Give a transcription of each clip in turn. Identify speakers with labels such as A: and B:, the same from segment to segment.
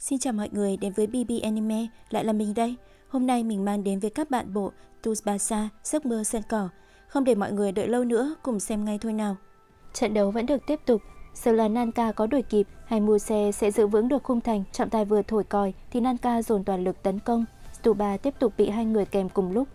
A: Xin chào mọi người đến với BB Anime, lại là mình đây. Hôm nay mình mang đến với các bạn bộ Tsubasa, giấc mơ sen cỏ. Không để mọi người đợi lâu nữa, cùng xem ngay thôi nào. Trận đấu vẫn được tiếp tục. Giờ là Nanka có đuổi kịp, hay Muse sẽ giữ vững được khung thành, trọng tài vừa thổi còi thì Nanka dồn toàn lực tấn công. Stuba tiếp tục bị hai người kèm cùng lúc.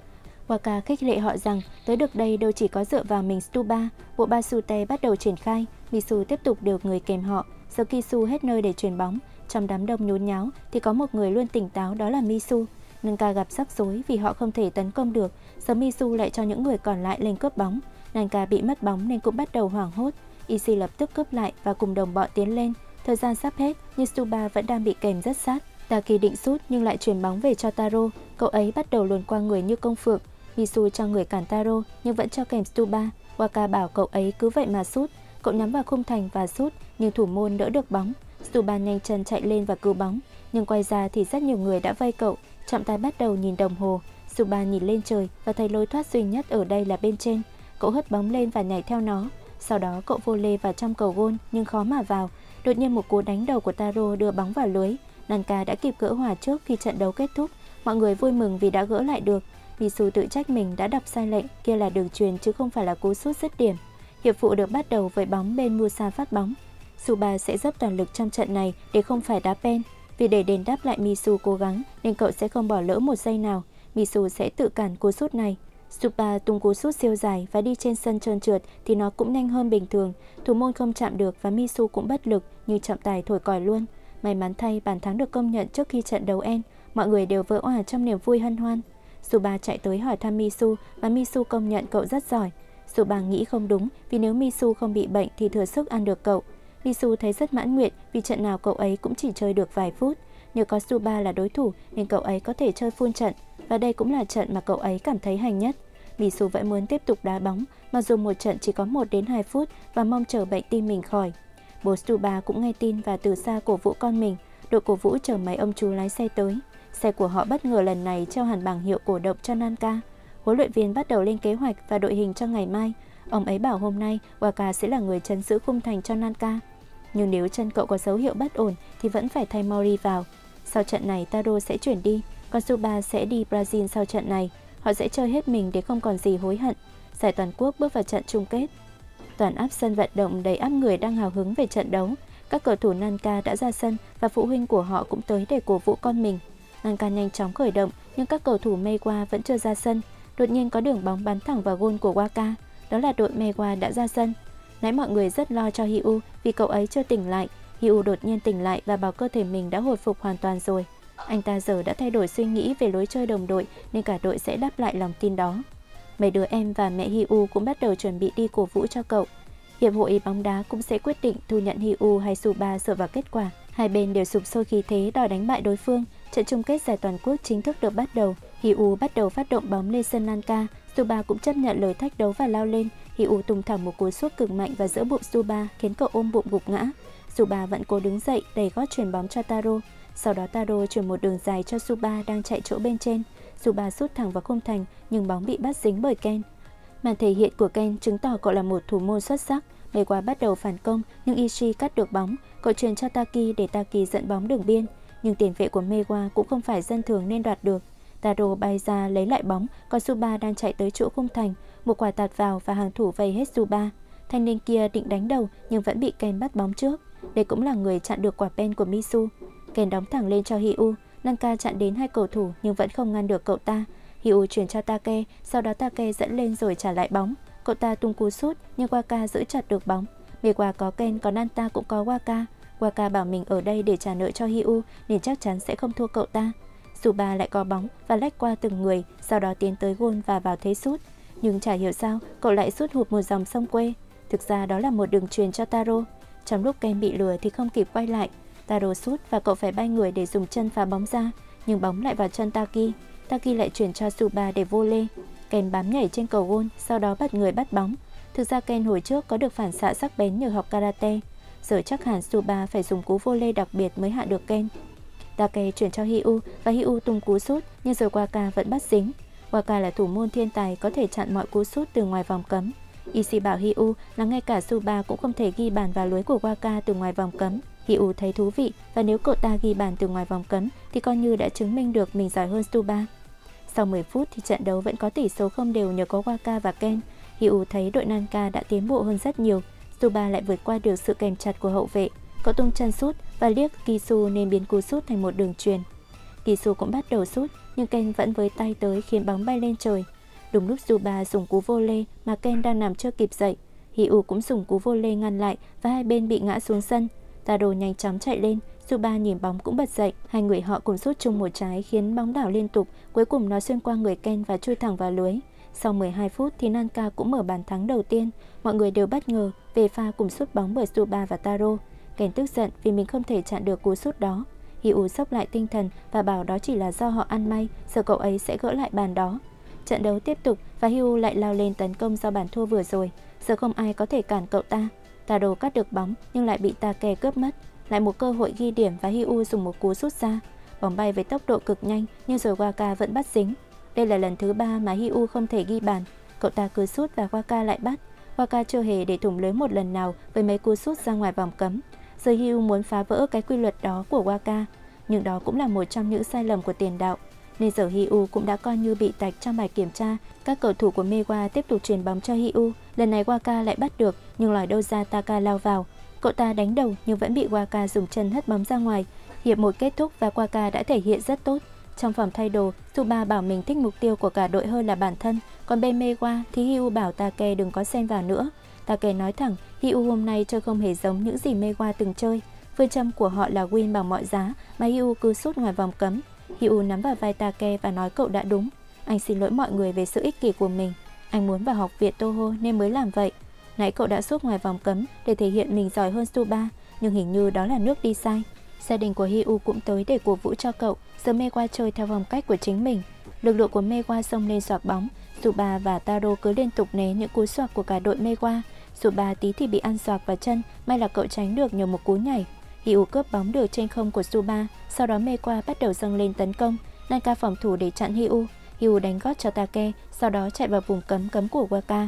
A: Waka khích lệ họ rằng tới được đây đâu chỉ có dựa vào mình Stuba, bộ Basute bắt đầu triển khai, Misu tiếp tục điều người kèm họ, Sokisu hết nơi để truyền bóng, trong đám đông nhốn nháo thì có một người luôn tỉnh táo đó là Misu. Nanka gặp rắc rối vì họ không thể tấn công được, giờ Misu lại cho những người còn lại lên cướp bóng. Nanka bị mất bóng nên cũng bắt đầu hoảng hốt. Isi lập tức cướp lại và cùng đồng bọn tiến lên. Thời gian sắp hết nhưng Stuba vẫn đang bị kèm rất sát. Taki định sút nhưng lại chuyển bóng về cho Taro. Cậu ấy bắt đầu luồn qua người như công phượng. Misu cho người cản Taro nhưng vẫn cho kèm Stuba. Waka bảo cậu ấy cứ vậy mà sút. Cậu nhắm vào khung thành và sút nhưng thủ môn đỡ được bóng. Stuban nhanh chân chạy lên và cứu bóng, nhưng quay ra thì rất nhiều người đã vây cậu. Trọng tài bắt đầu nhìn đồng hồ. Suba nhìn lên trời và thấy lối thoát duy nhất ở đây là bên trên. Cậu hất bóng lên và nhảy theo nó. Sau đó cậu vô lê vào trong cầu gôn nhưng khó mà vào. Đột nhiên một cú đánh đầu của Taro đưa bóng vào lưới. Nanka đã kịp gỡ hòa trước khi trận đấu kết thúc. Mọi người vui mừng vì đã gỡ lại được. Misu tự trách mình đã đọc sai lệnh, kia là đường truyền chứ không phải là cú sút dứt điểm. Hiệp phụ được bắt đầu với bóng bên Musa phát bóng. Suba sẽ dốc toàn lực trong trận này để không phải đá pen. Vì để đền đáp lại Misu cố gắng, nên cậu sẽ không bỏ lỡ một giây nào. Misu sẽ tự cản cú sút này. Suba tung cú sút siêu dài và đi trên sân trơn trượt thì nó cũng nhanh hơn bình thường. Thủ môn không chạm được và Misu cũng bất lực như trọng tài thổi còi luôn. May mắn thay bàn thắng được công nhận trước khi trận đấu end. Mọi người đều vỡ òa trong niềm vui hân hoan. Suba chạy tới hỏi thăm Misu và Misu công nhận cậu rất giỏi. Suba nghĩ không đúng vì nếu Misu không bị bệnh thì thừa sức ăn được cậu. Misu thấy rất mãn nguyện vì trận nào cậu ấy cũng chỉ chơi được vài phút. Nhờ có Suba là đối thủ nên cậu ấy có thể chơi full trận và đây cũng là trận mà cậu ấy cảm thấy hành nhất. Misu vẫn muốn tiếp tục đá bóng, mặc dù một trận chỉ có 1 đến 2 phút và mong chờ bệnh tim mình khỏi. Bố Suba cũng nghe tin và từ xa cổ vũ con mình. Đội cổ vũ chờ mấy ông chú lái xe tới. Xe của họ bất ngờ lần này treo hẳn bảng hiệu cổ động cho Nanka. Huấn luyện viên bắt đầu lên kế hoạch và đội hình cho ngày mai. Ông ấy bảo hôm nay Waka sẽ là người chấn giữ khung thành cho Nanka. Nhưng nếu chân cậu có dấu hiệu bất ổn thì vẫn phải thay Mori vào. Sau trận này Taro sẽ chuyển đi, còn Suba sẽ đi Brazil sau trận này. Họ sẽ chơi hết mình để không còn gì hối hận. Giải toàn quốc bước vào trận chung kết. Toàn áp sân vận động đầy áp người đang hào hứng về trận đấu. Các cầu thủ Nanka đã ra sân và phụ huynh của họ cũng tới để cổ vũ con mình. Nanka nhanh chóng khởi động nhưng các cầu thủ Mewa vẫn chưa ra sân. Đột nhiên có đường bóng bắn thẳng vào gôn của Waka. Đó là đội Mewa đã ra sân. Nãy mọi người rất lo cho Hiu vì cậu ấy chưa tỉnh lại. Hiu đột nhiên tỉnh lại và bảo cơ thể mình đã hồi phục hoàn toàn rồi. Anh ta giờ đã thay đổi suy nghĩ về lối chơi đồng đội nên cả đội sẽ đáp lại lòng tin đó. Mấy đứa em và mẹ Hiu cũng bắt đầu chuẩn bị đi cổ vũ cho cậu. Hiệp hội bóng đá cũng sẽ quyết định thu nhận Hiu hay Suba dựa vào kết quả. Hai bên đều sụp sôi khí thế đòi đánh bại đối phương. Trận chung kết giải toàn quốc chính thức được bắt đầu. Hiu bắt đầu phát động bóng lên sân Lanka. Suba cũng chấp nhận lời thách đấu và lao lên. Hiu tung thẳng một cú sút cực mạnh và giữa bụng Suba khiến cậu ôm bụng gục ngã. Suba vẫn cố đứng dậy, đẩy gót chuyển bóng cho Taro. Sau đó Taro chuyển một đường dài cho Suba đang chạy chỗ bên trên. Suba sút thẳng vào khung thành, nhưng bóng bị bắt dính bởi Ken. Màn thể hiện của Ken chứng tỏ cậu là một thủ môn xuất sắc. Mewa bắt đầu phản công, nhưng Ishii cắt được bóng. Cậu truyền cho Taki để Taki dẫn bóng đường biên. Nhưng tiền vệ của Mewa cũng không phải dân thường nên đoạt được. Taro bay ra lấy lại bóng, còn Suba đang chạy tới chỗ khung thành, một quả tạt vào và hàng thủ vây hết Suba. Thanh niên kia định đánh đầu nhưng vẫn bị Ken bắt bóng trước. Đây cũng là người chặn được quả pen của Misu. Ken đóng thẳng lên cho Hiu, Nanka chặn đến hai cầu thủ nhưng vẫn không ngăn được cậu ta. Hiu chuyển cho Take, sau đó Take dẫn lên rồi trả lại bóng. Cậu ta tung cú sút nhưng Waka giữ chặt được bóng. Miwa có Ken còn Nanta cũng có Waka. Waka bảo mình ở đây để trả nợ cho Hiu nên chắc chắn sẽ không thua cậu ta. Suba lại có bóng và lách qua từng người, sau đó tiến tới gôn và vào thế sút. Nhưng chả hiểu sao, cậu lại sút hụt một dòng sông quê. Thực ra đó là một đường truyền cho Taro. Trong lúc Ken bị lừa thì không kịp quay lại. Taro sút và cậu phải bay người để dùng chân phá bóng ra, nhưng bóng lại vào chân Taki. Taki lại chuyển cho Suba để vô lê. Ken bám nhảy trên cầu gôn, sau đó bắt người bắt bóng. Thực ra Ken hồi trước có được phản xạ sắc bén nhờ học karate. Giờ chắc hẳn Suba phải dùng cú vô lê đặc biệt mới hạ được Ken. Take chuyển cho Hiu và Hiu tung cú sút, nhưng rồi Waka vẫn bắt dính. Waka là thủ môn thiên tài có thể chặn mọi cú sút từ ngoài vòng cấm. Isi bảo Hiu là ngay cả Suba cũng không thể ghi bàn vào lưới của Waka từ ngoài vòng cấm. Hiu thấy thú vị và nếu cậu ta ghi bàn từ ngoài vòng cấm thì coi như đã chứng minh được mình giỏi hơn Suba. Sau 10 phút thì trận đấu vẫn có tỷ số không đều nhờ có Waka và Ken. Hiu thấy đội Nanka đã tiến bộ hơn rất nhiều. Suba lại vượt qua được sự kèm chặt của hậu vệ. Cậu tung chân sút và liếc Kisu nên biến cú sút thành một đường truyền. Kisu cũng bắt đầu sút nhưng Ken vẫn với tay tới khiến bóng bay lên trời. Đúng lúc Zuba dùng cú vô lê mà Ken đang nằm chưa kịp dậy, Hiu cũng dùng cú vô lê ngăn lại và hai bên bị ngã xuống sân. Taro nhanh chóng chạy lên, Zuba nhìn bóng cũng bật dậy, hai người họ cùng sút chung một trái khiến bóng đảo liên tục, cuối cùng nó xuyên qua người Ken và chui thẳng vào lưới. Sau 12 phút thì Nanka cũng mở bàn thắng đầu tiên, mọi người đều bất ngờ về pha cùng sút bóng bởi Zuba và Taro. Ken tức giận vì mình không thể chặn được cú sút đó. Hiu sốc lại tinh thần và bảo đó chỉ là do họ ăn may, giờ cậu ấy sẽ gỡ lại bàn đó. Trận đấu tiếp tục và Hiu lại lao lên tấn công do bàn thua vừa rồi. Giờ không ai có thể cản cậu ta. Tà đồ cắt được bóng nhưng lại bị Take cướp mất. Lại một cơ hội ghi điểm và Hiu dùng một cú sút ra. Bóng bay với tốc độ cực nhanh nhưng rồi Waka vẫn bắt dính. Đây là lần thứ ba mà Hiu không thể ghi bàn. Cậu ta cứ sút và Waka lại bắt. Waka chưa hề để thủng lưới một lần nào với mấy cú sút ra ngoài vòng cấm. Giờ Hugh muốn phá vỡ cái quy luật đó của Waka. Nhưng đó cũng là một trong những sai lầm của tiền đạo nên giờ Hiu cũng đã coi như bị tạch trong bài kiểm tra. Các cầu thủ của Mewa tiếp tục truyền bóng cho Hiu. Lần này Waka lại bắt được, nhưng lòi đâu ra Taka lao vào. Cậu ta đánh đầu nhưng vẫn bị Waka dùng chân hất bóng ra ngoài. Hiệp một kết thúc và Waka đã thể hiện rất tốt. Trong phòng thay đồ, Suba bảo mình thích mục tiêu của cả đội hơn là bản thân, còn bên Mewa thì Hiu bảo Take đừng có xen vào nữa. Take nói thẳng, Hiu hôm nay chơi không hề giống những gì Mewa từng chơi. Phương châm của họ là win bằng mọi giá, mà Hiu cứ sút ngoài vòng cấm. Hiu nắm vào vai Take và nói cậu đã đúng. Anh xin lỗi mọi người về sự ích kỷ của mình. Anh muốn vào học viện Toho nên mới làm vậy. Nãy cậu đã sút ngoài vòng cấm để thể hiện mình giỏi hơn Suba, nhưng hình như đó là nước đi sai. Gia đình của Hiu cũng tới để cổ vũ cho cậu, giờ Mewa chơi theo vòng cách của chính mình. Lực lượng của Mewa xông lên xoạc bóng, Suba và Taro cứ liên tục né những cú xoạc của cả đội mê dù Suba tí thì bị ăn xoạc vào chân, may là cậu tránh được nhờ một cú nhảy. Hữu cướp bóng được trên không của Suba, sau đó mê qua bắt đầu dâng lên tấn công. Nanka phòng thủ để chặn Hiu, Hiu đánh gót cho Take, sau đó chạy vào vùng cấm cấm của Waka.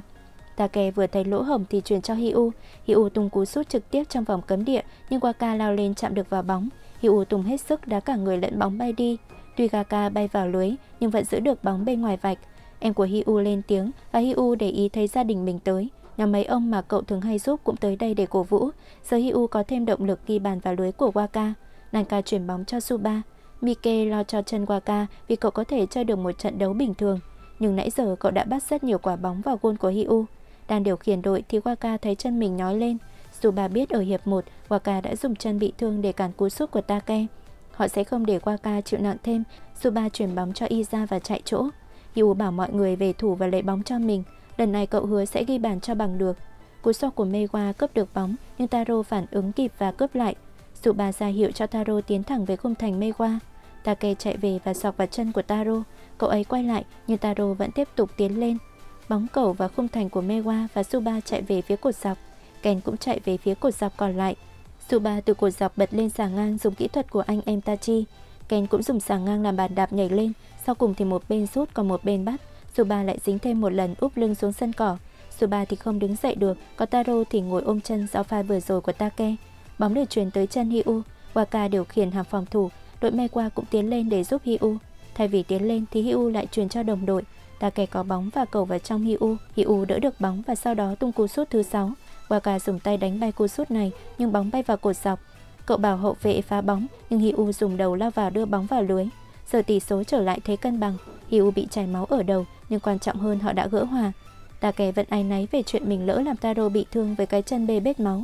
A: Take vừa thấy lỗ hổng thì truyền cho Hiu, Hiu tung cú sút trực tiếp trong vòng cấm địa, nhưng Waka lao lên chạm được vào bóng. Hiu tung hết sức đá cả người lẫn bóng bay đi. Tuy Gaka bay vào lưới, nhưng vẫn giữ được bóng bên ngoài vạch. Em của Hiu lên tiếng và Hiu để ý thấy gia đình mình tới. Nhóm mấy ông mà cậu thường hay giúp cũng tới đây để cổ vũ. Giờ Hiu có thêm động lực ghi bàn vào lưới của Waka. Nanka chuyển bóng cho Suba. Mike lo cho chân Waka vì cậu có thể chơi được một trận đấu bình thường. Nhưng nãy giờ cậu đã bắt rất nhiều quả bóng vào gôn của Hiu. Đang điều khiển đội thì Waka thấy chân mình nhói lên. Suba biết ở hiệp 1, Waka đã dùng chân bị thương để cản cú sút của Take. Họ sẽ không để Waka chịu nặng thêm. Suba chuyển bóng cho Iza và chạy chỗ. Hiu bảo mọi người về thủ và lấy bóng cho mình. Lần này cậu hứa sẽ ghi bàn cho bằng được. Cú sọc của Mewa cướp được bóng, nhưng Taro phản ứng kịp và cướp lại. Suba ra hiệu cho Taro tiến thẳng về khung thành Mewa. Take chạy về và sọc vào chân của Taro. Cậu ấy quay lại, nhưng Taro vẫn tiếp tục tiến lên. Bóng cầu vào khung thành của Mewa và Suba chạy về phía cột dọc. Ken cũng chạy về phía cột dọc còn lại. Suba từ cột dọc bật lên xà ngang dùng kỹ thuật của anh em Tachi. Ken cũng dùng xà ngang làm bàn đạp nhảy lên, sau cùng thì một bên rút còn một bên bắt. Suba lại dính thêm một lần úp lưng xuống sân cỏ. Suba thì không đứng dậy được, còn Taro thì ngồi ôm chân sau pha vừa rồi của Take. Bóng được truyền tới chân Hiu, Waka điều khiển hàng phòng thủ, đội Mewa cũng tiến lên để giúp Hiu. Thay vì tiến lên thì Hiu lại truyền cho đồng đội. Take có bóng và cầu vào trong Hiu, Hiu đỡ được bóng và sau đó tung cú sút thứ 6. Waka dùng tay đánh bay cú sút này nhưng bóng bay vào cột dọc. Cậu bảo hậu vệ phá bóng nhưng Hiu dùng đầu lao vào đưa bóng vào lưới. Giờ tỷ số trở lại thế cân bằng, Hiu bị chảy máu ở đầu nhưng quan trọng hơn họ đã gỡ hòa. Ta Kẻ vẫn áy náy về chuyện mình lỡ làm Taro bị thương với cái chân bê bết máu.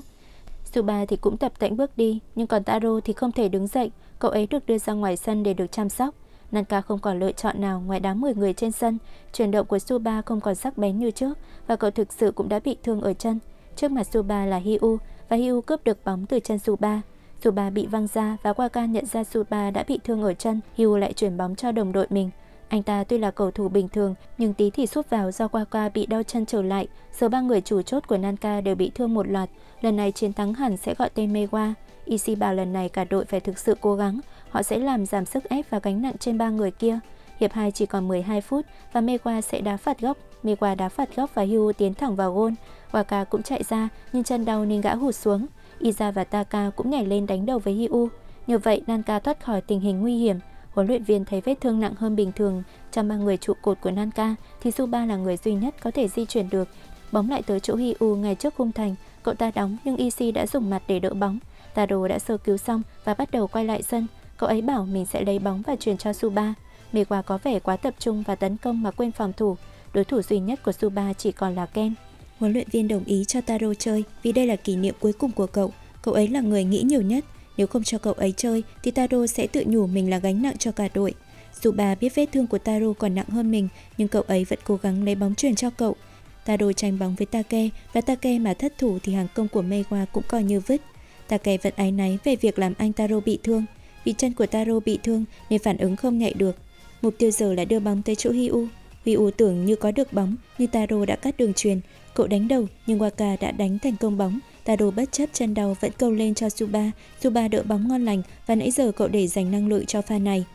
A: Suba thì cũng tập tễnh bước đi, nhưng còn Taro thì không thể đứng dậy, cậu ấy được đưa ra ngoài sân để được chăm sóc. Nanka không còn lựa chọn nào ngoài đám 10 người trên sân, chuyển động của Suba không còn sắc bén như trước và cậu thực sự cũng đã bị thương ở chân. Trước mặt Suba là Hiu và Hiu cướp được bóng từ chân Suba. Suba bị văng ra và Waka nhận ra Suba đã bị thương ở chân, Hiu lại chuyển bóng cho đồng đội mình. Anh ta tuy là cầu thủ bình thường nhưng tí thì sút vào do Waka bị đau chân trở lại. Giờ ba người chủ chốt của Nanka đều bị thương một loạt. Lần này chiến thắng hẳn sẽ gọi tên Mewa. Isi bảo lần này cả đội phải thực sự cố gắng. Họ sẽ làm giảm sức ép và gánh nặng trên ba người kia. Hiệp 2 chỉ còn 12 phút và Mewa sẽ đá phạt góc. Mewa đá phạt góc và Hiu tiến thẳng vào gôn. Waka cũng chạy ra nhưng chân đau nên gã hụt xuống. Iza và Taka cũng nhảy lên đánh đầu với Hiu. Như vậy, Nanka thoát khỏi tình hình nguy hiểm. Huấn luyện viên thấy vết thương nặng hơn bình thường trong ba người trụ cột của Nanka thì Suba là người duy nhất có thể di chuyển được. Bóng lại tới chỗ Hiu ngay trước khung thành, cậu ta đóng nhưng Isi đã dùng mặt để đỡ bóng. Taro đã sơ cứu xong và bắt đầu quay lại sân. Cậu ấy bảo mình sẽ lấy bóng và truyền cho Suba. Miwa có vẻ quá tập trung và tấn công mà quên phòng thủ. Đối thủ duy nhất của Suba chỉ còn là Ken. Huấn luyện viên đồng ý cho Taro chơi vì đây là kỷ niệm cuối cùng của cậu. Cậu ấy là người nghĩ nhiều nhất. Nếu không cho cậu ấy chơi, thì Taro sẽ tự nhủ mình là gánh nặng cho cả đội. dù bà biết vết thương của Taro còn nặng hơn mình, nhưng cậu ấy vẫn cố gắng lấy bóng truyền cho cậu. Taro tranh bóng với Take, và Take mà thất thủ thì hàng công của Meiwa cũng coi như vứt. Take vẫn áy náy về việc làm anh Taro bị thương. Vì chân của Taro bị thương nên phản ứng không nhạy được. Mục tiêu giờ là đưa bóng tới chỗ Hiu. Hiu tưởng như có được bóng, nhưng Taro đã cắt đường truyền. Cậu đánh đầu, nhưng Waka đã đánh thành công bóng. Taro bất chấp chân đau vẫn câu lên cho Suba. Suba đỡ bóng ngon lành và nãy giờ cậu để dành năng lượng cho pha này.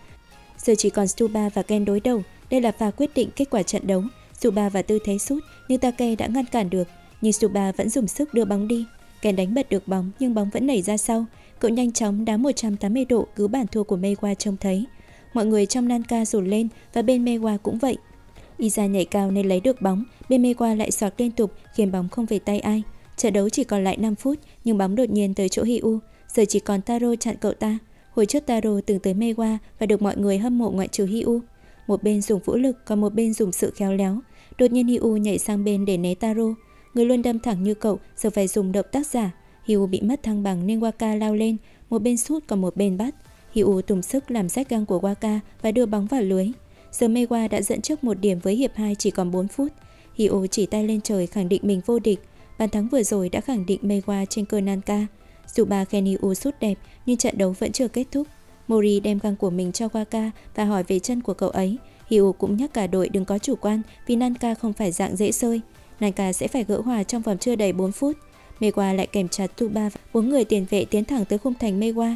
A: Giờ chỉ còn Suba và Ken đối đầu. Đây là pha quyết định kết quả trận đấu. Suba và tư thế sút nhưng Take đã ngăn cản được. Nhưng Suba vẫn dùng sức đưa bóng đi. Ken đánh bật được bóng nhưng bóng vẫn nảy ra sau. Cậu nhanh chóng đá 180 độ cứu bản thua của Meiwa trông thấy. Mọi người trong Nanka rủ lên và bên Meiwa cũng vậy. Iza nhảy cao nên lấy được bóng, bên Meiwa lại xoạc liên tục khiến bóng không về tay ai. Trận đấu chỉ còn lại 5 phút nhưng bóng đột nhiên tới chỗ Hiu, giờ chỉ còn Taro chặn cậu ta. Hồi trước Taro từng tới Meiwa và được mọi người hâm mộ ngoại trừ Hiu. Một bên dùng vũ lực còn một bên dùng sự khéo léo. Đột nhiên Hiu nhảy sang bên để né Taro. Người luôn đâm thẳng như cậu giờ phải dùng động tác giả. Hiu bị mất thăng bằng nên Waka lao lên, một bên sút còn một bên bắt. Hiu tùng sức làm rách găng của Waka và đưa bóng vào lưới. Giờ Mewa đã dẫn trước một điểm với hiệp 2 chỉ còn 4 phút. Hiu chỉ tay lên trời khẳng định mình vô địch. Bàn thắng vừa rồi đã khẳng định Mewa trên cơ Nanka. Dù bà Kenny U sút đẹp nhưng trận đấu vẫn chưa kết thúc. Mori đem găng của mình cho Waka và hỏi về chân của cậu ấy. Hiu cũng nhắc cả đội đừng có chủ quan vì Nanka không phải dạng dễ sơi. Nanka sẽ phải gỡ hòa trong vòng chưa đầy 4 phút. Mewa lại kèm chặt Tuba, bốn người tiền vệ tiến thẳng tới khung thành Mewa.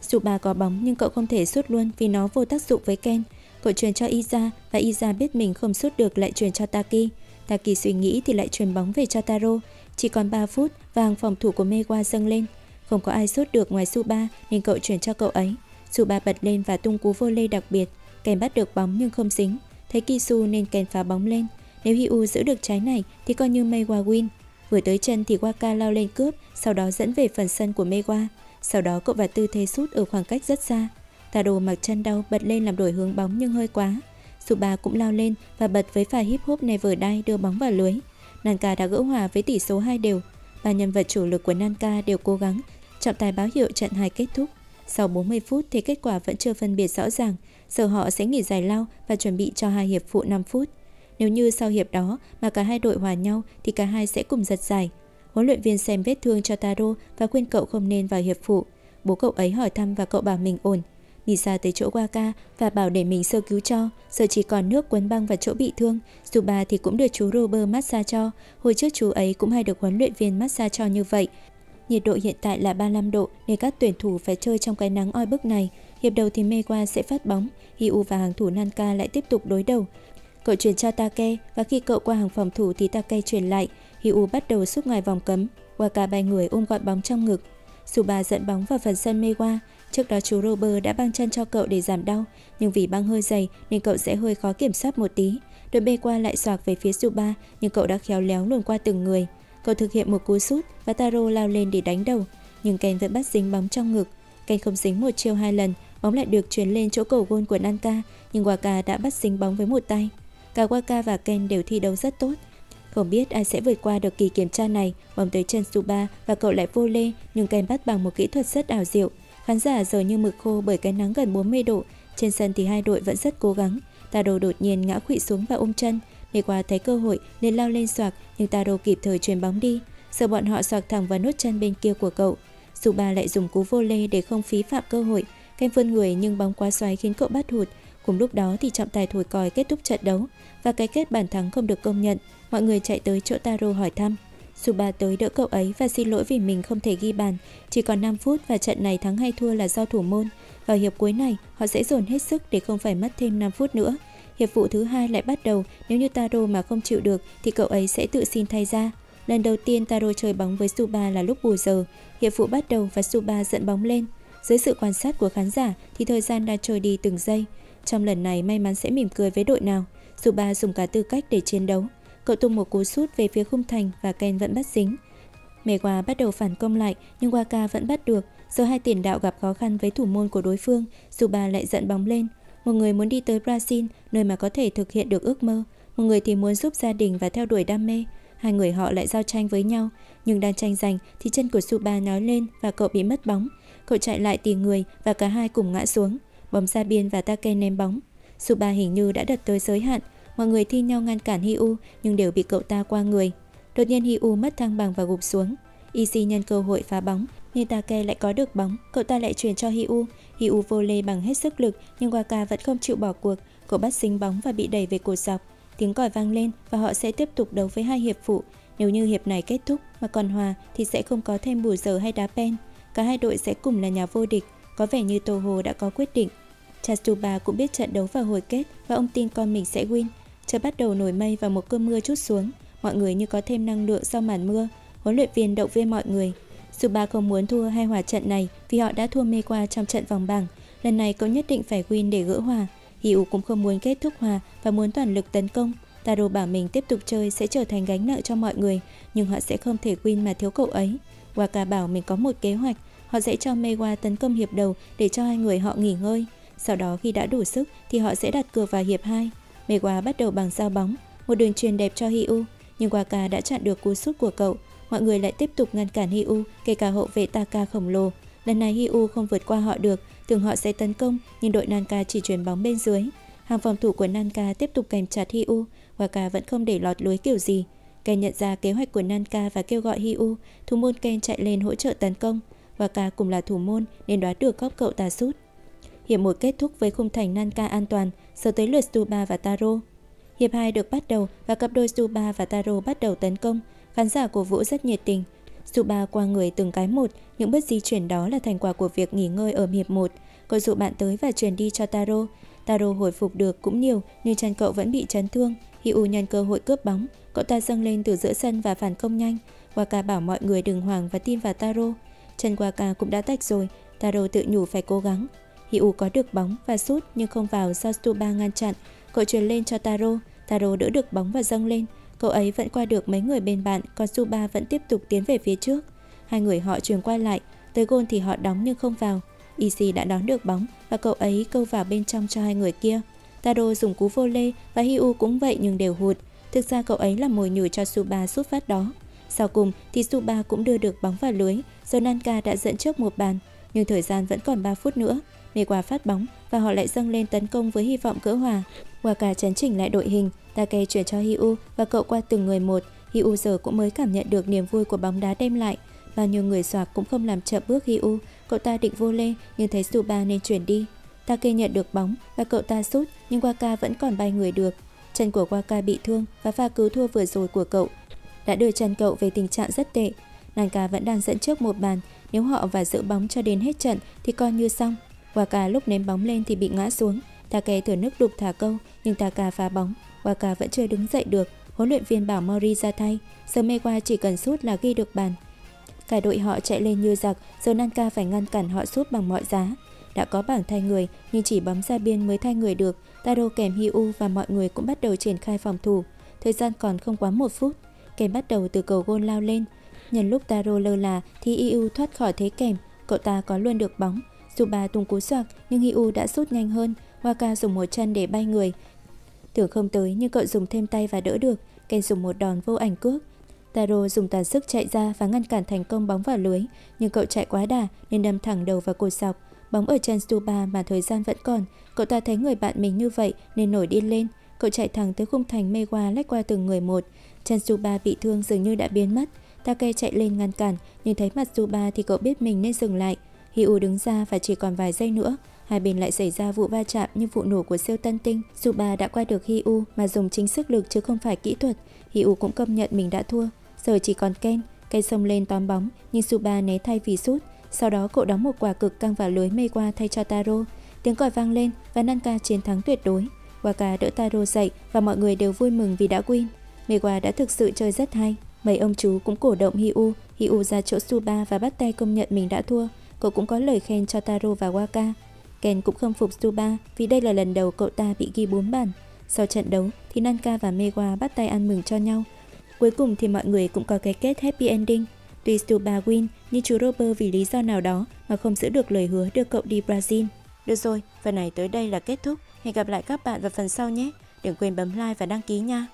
A: Suba có bóng nhưng cậu không thể sút luôn vì nó vô tác dụng với Ken. Cậu truyền cho Iza và Iza biết mình không sút được lại truyền cho Taki. Taki suy nghĩ thì lại truyền bóng về cho Taro. Chỉ còn 3 phút và hàng phòng thủ của Mewa dâng lên. Không có ai sút được ngoài Suba nên cậu chuyển cho cậu ấy. Suba bật lên và tung cú vô lê đặc biệt. Kèn bắt được bóng nhưng không dính. Thấy Kisu nên kèn phá bóng lên. Nếu Hiu giữ được trái này thì coi như Mewa win. Vừa tới chân thì Waka lao lên cướp, sau đó dẫn về phần sân của Mewa. Sau đó cậu và tư thế sút ở khoảng cách rất xa. Taro mặc chân đau bật lên làm đổi hướng bóng nhưng hơi quá. Suba cũng lao lên và bật với pha hip hop never die đưa bóng vào lưới. Nanka đã gỡ hòa với tỷ số 2 đều. Ba nhân vật chủ lực của Nanka đều cố gắng. Trọng tài báo hiệu trận 2 kết thúc. Sau 40 phút thì kết quả vẫn chưa phân biệt rõ ràng. Giờ họ sẽ nghỉ giải lao và chuẩn bị cho hai hiệp phụ 5 phút. Nếu như sau hiệp đó mà cả hai đội hòa nhau thì cả hai sẽ cùng giật giải. Huấn luyện viên xem vết thương cho Taro và khuyên cậu không nên vào hiệp phụ. Bố cậu ấy hỏi thăm và cậu bảo mình ổn. Misa tới chỗ Waka và bảo để mình sơ cứu cho, giờ chỉ còn nước quấn băng và chỗ bị thương. Suba thì cũng được chú Robert massage cho, hồi trước chú ấy cũng hay được huấn luyện viên massage cho như vậy. Nhiệt độ hiện tại là 35 độ nên các tuyển thủ phải chơi trong cái nắng oi bức này. Hiệp đầu thì Mewa sẽ phát bóng, Hiu và hàng thủ Nanka lại tiếp tục đối đầu. Cậu chuyển cho Take và khi cậu qua hàng phòng thủ thì Take chuyển lại. Hiu bắt đầu xúc ngoài vòng cấm. Waka bay người ôm gọn bóng trong ngực. Suba dẫn bóng vào phần sân Mewa. Trước đó chú Robert đã băng chân cho cậu để giảm đau, nhưng vì băng hơi dày nên cậu sẽ hơi khó kiểm soát một tí. Đội bê qua lại xoạc về phía Suba, nhưng cậu đã khéo léo luồn qua từng người. Cậu thực hiện một cú sút và Taro lao lên để đánh đầu, nhưng Ken vẫn bắt dính bóng trong ngực. Ken không dính một chiêu hai lần, bóng lại được chuyển lên chỗ cầu gôn của Nanka, nhưng Waka đã bắt dính bóng với một tay. Cả Waka và Ken đều thi đấu rất tốt. Không biết ai sẽ vượt qua được kỳ kiểm tra này, bóng tới chân Suba và cậu lại vô lê, nhưng Ken bắt bằng một kỹ thuật rất ảo diệu. Khán giả giờ như mực khô bởi cái nắng gần 40 độ, trên sân thì hai đội vẫn rất cố gắng. Taro đột nhiên ngã quỵ xuống và ôm chân, để qua thấy cơ hội nên lao lên xoạc, nhưng Taro kịp thời chuyền bóng đi. Giờ bọn họ xoạc thẳng vào nốt chân bên kia của cậu. Suba lại dùng cú vô lê để không phí phạm cơ hội, kem vươn người nhưng bóng quá xoáy khiến cậu bắt hụt. Cùng lúc đó thì trọng tài thổi còi kết thúc trận đấu và cái kết bàn thắng không được công nhận. Mọi người chạy tới chỗ Taro hỏi thăm. Suba tới đỡ cậu ấy và xin lỗi vì mình không thể ghi bàn. Chỉ còn 5 phút và trận này thắng hay thua là do thủ môn. Vào hiệp cuối này, họ sẽ dồn hết sức để không phải mất thêm 5 phút nữa. Hiệp vụ thứ hai lại bắt đầu, nếu như Taro mà không chịu được thì cậu ấy sẽ tự xin thay ra. Lần đầu tiên Taro chơi bóng với Suba là lúc bù giờ, hiệp vụ bắt đầu và Suba dẫn bóng lên. Dưới sự quan sát của khán giả thì thời gian đã trôi đi từng giây. Trong lần này may mắn sẽ mỉm cười với đội nào. Suba dùng cả tư cách để chiến đấu. Cậu tung một cú sút về phía khung thành và Ken vẫn bắt dính. Mewa bắt đầu phản công lại nhưng Waka vẫn bắt được. Giờ hai tiền đạo gặp khó khăn với thủ môn của đối phương, Suba lại dẫn bóng lên. Một người muốn đi tới Brazil, nơi mà có thể thực hiện được ước mơ. Một người thì muốn giúp gia đình và theo đuổi đam mê. Hai người họ lại giao tranh với nhau, nhưng đang tranh giành thì chân của Suba nói lên và cậu bị mất bóng. Cậu chạy lại tìm người và cả hai cùng ngã xuống. Bóng ra biên và Take ném bóng. Suba hình như đã đặt tới giới hạn. Mọi người thi nhau ngăn cản Hiu nhưng đều bị cậu ta qua người. Đột nhiên Hiu mất thăng bằng và gục xuống. Isi nhân cơ hội phá bóng, nhưng lại có được bóng, cậu ta lại chuyển cho Hiu. Hiu vô lê bằng hết sức lực nhưng Waka vẫn không chịu bỏ cuộc. Cậu bắt sinh bóng và bị đẩy về cột dọc. Tiếng còi vang lên và họ sẽ tiếp tục đấu với hai hiệp phụ. Nếu như hiệp này kết thúc mà còn hòa thì sẽ không có thêm bù giờ hay đá pen. Cả hai đội sẽ cùng là nhà vô địch. Có vẻ như Toho đã có quyết định. Chastuba cũng biết trận đấu vào hồi kết và ông tin con mình sẽ win. Trời bắt đầu nổi mây và một cơn mưa chút xuống. Mọi người như có thêm năng lượng sau màn mưa. Huấn luyện viên động viên mọi người. Suba không muốn thua hay hòa trận này vì họ đã thua mê qua trong trận vòng bảng. Lần này cậu nhất định phải win để gỡ hòa. Hiu cũng không muốn kết thúc hòa và muốn toàn lực tấn công. Taro bảo mình tiếp tục chơi sẽ trở thành gánh nợ cho mọi người, nhưng họ sẽ không thể win mà thiếu cậu ấy. Waka bảo mình có một kế hoạch, họ sẽ cho Mewa tấn công hiệp đầu để cho hai người họ nghỉ ngơi. Sau đó khi đã đủ sức thì họ sẽ đặt cược vào hiệp 2. Mewa bắt đầu bằng giao bóng, một đường truyền đẹp cho Hiu, nhưng Waka đã chặn được cú sút của cậu. Mọi người lại tiếp tục ngăn cản Hiu, kể cả hậu vệ Taka khổng lồ. Lần này Hiu không vượt qua họ được, tưởng họ sẽ tấn công nhưng đội Nanka chỉ chuyển bóng bên dưới. Hàng phòng thủ của Nanka tiếp tục kèm chặt Hiu, Waka vẫn không để lọt lưới kiểu gì. Ken nhận ra kế hoạch của Nanka và kêu gọi Hiu, thủ môn Ken chạy lên hỗ trợ tấn công. Waka cùng là thủ môn nên đoán được góc cậu ta sút. Hiệp 1 kết thúc với khung thành Nanka an toàn, giờ tới lượt Stuba và Taro. Hiệp 2 được bắt đầu và cặp đôi Stuba và Taro bắt đầu tấn công. Khán giả cổ vũ rất nhiệt tình. Stuba qua người từng cái một, những bước di chuyển đó là thành quả của việc nghỉ ngơi ở hiệp 1. Cậu dụ bạn tới và truyền đi cho Taro. Taro hồi phục được cũng nhiều nhưng chân cậu vẫn bị chấn thương. Hiu nhân cơ hội cướp bóng, cậu ta dâng lên từ giữa sân và phản công nhanh. Waka bảo mọi người đừng hoảng và tin vào Taro. Chân Waka cũng đã tách rồi, Taro tự nhủ phải cố gắng. Hiu có được bóng và sút nhưng không vào do Stuba ngăn chặn. Cậu truyền lên cho Taro, Taro đỡ được bóng và dâng lên. Cậu ấy vẫn qua được mấy người bên bạn, còn Stuba vẫn tiếp tục tiến về phía trước. Hai người họ truyền qua lại, tới gôn thì họ đóng nhưng không vào. Easy đã đón được bóng và cậu ấy câu vào bên trong cho hai người kia. Taro dùng cú vô lê và Hiu cũng vậy nhưng đều hụt. Thực ra cậu ấy là mồi nhử cho Suba sút phát đó. Sau cùng thì Suba cũng đưa được bóng vào lưới, rồi Nanka đã dẫn trước một bàn. Nhưng thời gian vẫn còn 3 phút nữa. Mê phát bóng và họ lại dâng lên tấn công với hy vọng cỡ hòa. Waka chấn chỉnh lại đội hình, Take chuyển cho Hiu và cậu qua từng người một. Hiu giờ cũng mới cảm nhận được niềm vui của bóng đá đem lại. Bao nhiêu người soạc cũng không làm chậm bước Hiu, cậu ta định vô lê nhưng thấy Suba nên chuyển đi. Take nhận được bóng và cậu ta sút nhưng Waka vẫn còn bay người được. Chân của Waka bị thương và pha cứu thua vừa rồi của cậu đã đưa chân cậu về tình trạng rất tệ. Nanka vẫn đang dẫn trước một bàn, nếu họ và giữ bóng cho đến hết trận thì coi như xong. Waka lúc ném bóng lên thì bị ngã xuống. Take thở nước đục thả câu nhưng Taka phá bóng. Waka vẫn chưa đứng dậy được. Huấn luyện viên bảo Mori ra thay. Giờ Mewa chỉ cần sút là ghi được bàn. Cả đội họ chạy lên như giặc, giờ Nanka phải ngăn cản họ sút bằng mọi giá. Đã có bảng thay người nhưng chỉ bấm ra biên mới thay người được. Taro kèm Hiu và mọi người cũng bắt đầu triển khai phòng thủ. Thời gian còn không quá một phút. Kèm bắt đầu từ cầu gôn lao lên. Nhân lúc Taro lơ là thì Hiu thoát khỏi thế kèm. Cậu ta có luôn được bóng. Suba tung cú soạc nhưng Hiu đã sút nhanh hơn. Waka dùng một chân để bay người. Tưởng không tới nhưng cậu dùng thêm tay và đỡ được. Ken dùng một đòn vô ảnh cước. Taro dùng toàn sức chạy ra và ngăn cản thành công bóng vào lưới, nhưng cậu chạy quá đà nên đâm thẳng đầu vào cột sọc. Bóng ở chân Stuba mà thời gian vẫn còn, cậu ta thấy người bạn mình như vậy nên nổi điên lên. Cậu chạy thẳng tới khung thành mewa lách qua từng người một. Chân Stuba bị thương dường như đã biến mất. Take chạy lên ngăn cản, nhưng thấy mặt Stupa thì cậu biết mình nên dừng lại. Hiu đứng ra và chỉ còn vài giây nữa. Hai bên lại xảy ra vụ va chạm như vụ nổ của siêu tân tinh. Suba đã qua được Hiu mà dùng chính sức lực chứ không phải kỹ thuật. Hiu cũng công nhận mình đã thua. Giờ chỉ còn Ken. Ken xông lên tóm bóng nhưng Suba né thay vì sút. Sau đó cậu đóng một quả cực căng vào lưới mê qua thay cho Taro. Tiếng còi vang lên và Nanka chiến thắng tuyệt đối. Waka đỡ Taro dậy và mọi người đều vui mừng vì đã win. Mewa đã thực sự chơi rất hay. Mấy ông chú cũng cổ động Hiu, Hiu ra chỗ Suba và bắt tay công nhận mình đã thua. Cậu cũng có lời khen cho Taro và Waka. Ken cũng không phục Suba vì đây là lần đầu cậu ta bị ghi 4 bàn. Sau trận đấu thì Nanka và Mewa bắt tay ăn mừng cho nhau. Cuối cùng thì mọi người cũng có cái kết happy ending. Tuy Suba win nhưng chú Robert vì lý do nào đó mà không giữ được lời hứa đưa cậu đi Brazil. Được rồi, phần này tới đây là kết thúc. Hẹn gặp lại các bạn vào phần sau nhé. Đừng quên bấm like và đăng ký nha.